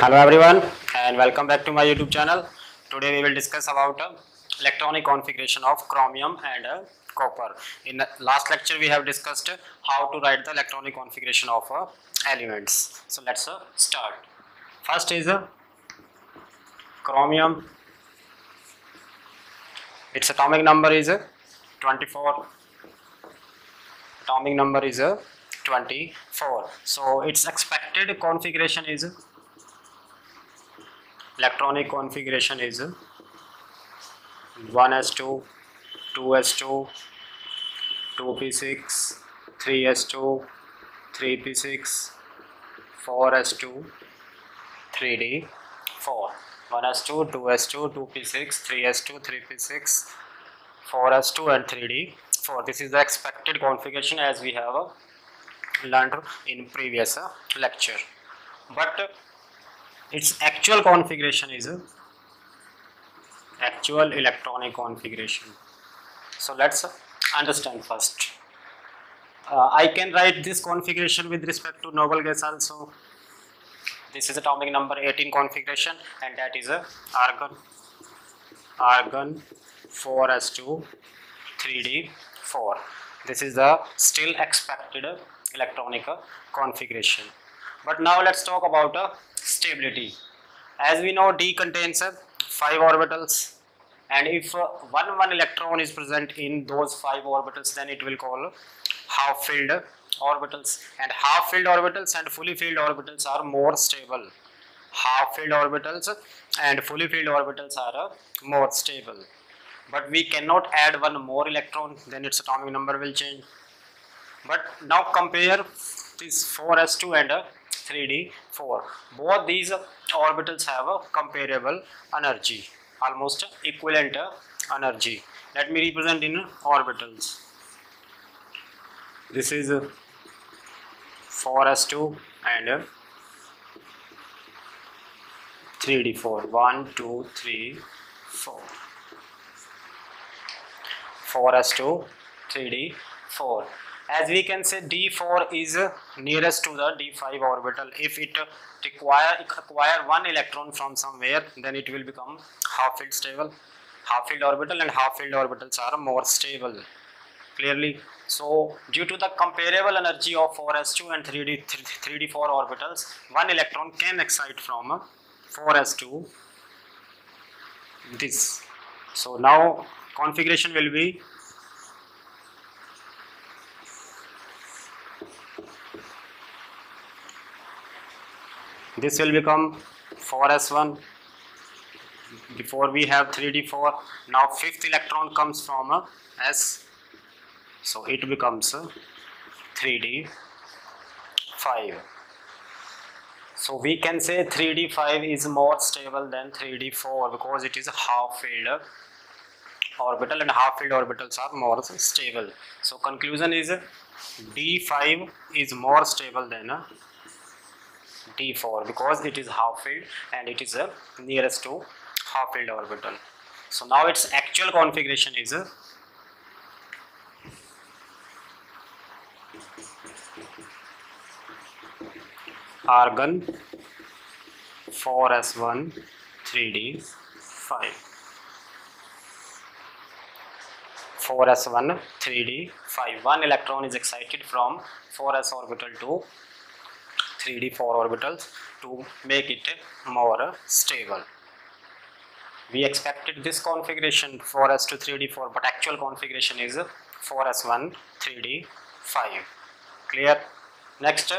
hello everyone and welcome back to my youtube channel. Today we will discuss about uh, electronic configuration of chromium and uh, copper. In the last lecture we have discussed uh, how to write the electronic configuration of uh, elements. So let's uh, start. First is uh, chromium. Its atomic number is uh, 24 atomic number is uh, 24 so its expected configuration is electronic configuration is 1s2 2s2 2p6 3s2 3p6 4s2 3d 4 1s2 2s2 2p6 3s2 3p6 4s2 and 3d 4 this is the expected configuration as we have uh, learned in previous uh, lecture but uh, its actual configuration is actual electronic configuration. So let's understand first. Uh, I can write this configuration with respect to noble gas also. This is atomic number 18 configuration and that is a argon argon 4s2 3d 4 this is the still expected electronic configuration. But now let's talk about uh, stability. As we know d contains uh, five orbitals. And if uh, one one electron is present in those five orbitals then it will call half filled orbitals. And half filled orbitals and fully filled orbitals are more stable. Half filled orbitals and fully filled orbitals are uh, more stable. But we cannot add one more electron then its atomic number will change. But now compare this 4s2 and uh, 3d4 both these orbitals have a comparable energy almost equivalent energy. Let me represent in orbitals. This is uh, 4s2 and uh, 3d4 1 2 3 4 4s2 3d4 as we can say d4 is nearest to the d5 orbital. If it require acquire one electron from somewhere then it will become half filled stable half filled orbital and half filled orbitals are more stable. Clearly? So due to the comparable energy of 4s2 and 3d 3d4 orbitals one electron can excite from uh, 4s2 this. So now configuration will be this will become 4s1 before we have 3d4 now fifth electron comes from a s. So it becomes a 3d5 so we can say 3d5 is more stable than 3d4 because it is half filled orbital and half filled orbitals are more stable so conclusion is d5 is more stable than d4 because it is half filled and it is nearest to half filled orbital so now its actual configuration is argon 4s1 3d 5 4s1 3d 5 one. Electron is excited from 4s orbital to 3d 4 orbitals to make it more stable. We expected this configuration 4s2 3d 4 but actual configuration is 4s1 3d 5 clear? Next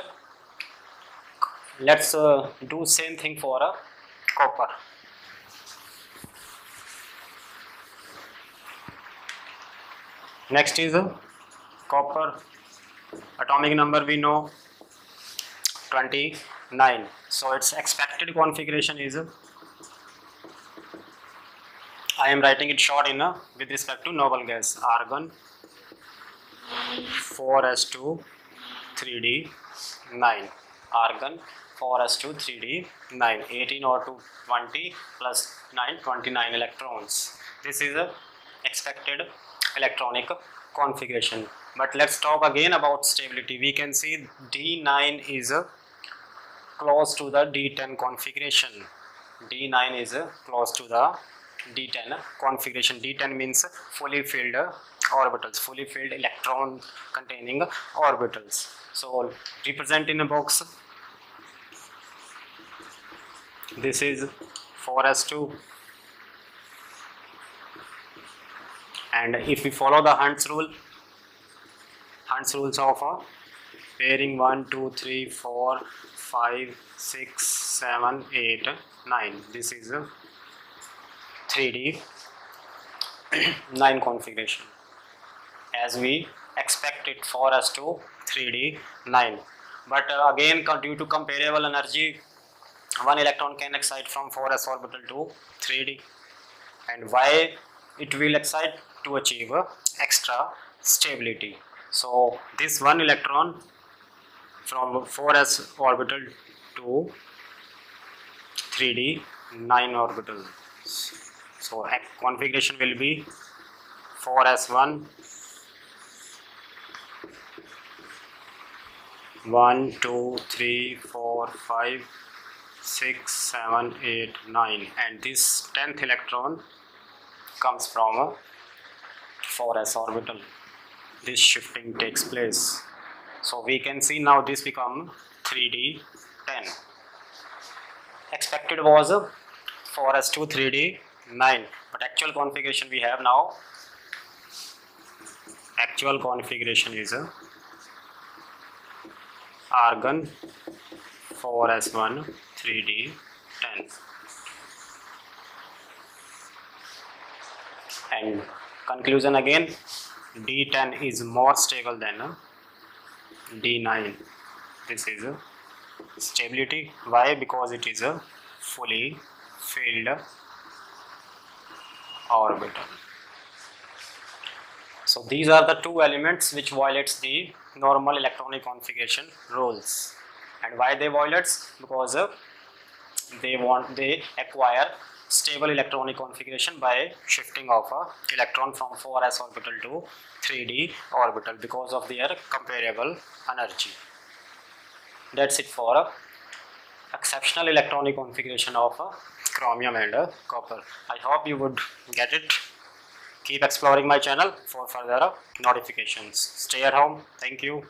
let's uh, do same thing for a copper next is copper. Atomic number we know 29 so its expected configuration is I am writing it short in a, with respect to noble gas argon 4s2 3d 9 argon 4s2 3d 9 18 or 2 20 plus 9 29 electrons. This is a expected electronic configuration. But let's talk again about stability. We can see d9 is close to the d10 configuration. D9 is close to the d10 configuration. D10 means fully filled orbitals fully filled electron containing orbitals. So represent in a box. This is 4s2 and if we follow the Hund's rule Hund's rules of uh, pairing 1 2 3 4 5 6 7 8 9 this is a 3d 9 configuration. As we expected 4s2 3d 9 but uh, again due to comparable energy one electron can excite from 4s orbital to 3d and why it will excite to achieve extra stability. So this one electron from 4s orbital to 3d 9 orbital so configuration will be 4s1 1 2 3 4 5 6 7 8 9 and this 10th electron comes from a 4s orbital this shifting takes place. So we can see now this become 3d 10 expected was uh, 4s2 3d 9 but actual configuration we have now actual configuration is argon 4s1 3d 10 and conclusion again. D10 is more stable than uh, d9 this is stability. Why? Because it is a fully filled orbital. So these are the two elements which violates the normal electronic configuration rules. And why they violates? Because uh, they want they acquire stable electronic configuration by shifting of a electron from 4s orbital to 3d orbital because of their comparable energy. That's it for exceptional electronic configuration of chromium and copper. I hope you would get it. Keep exploring my channel for further notifications. Stay at home. Thank you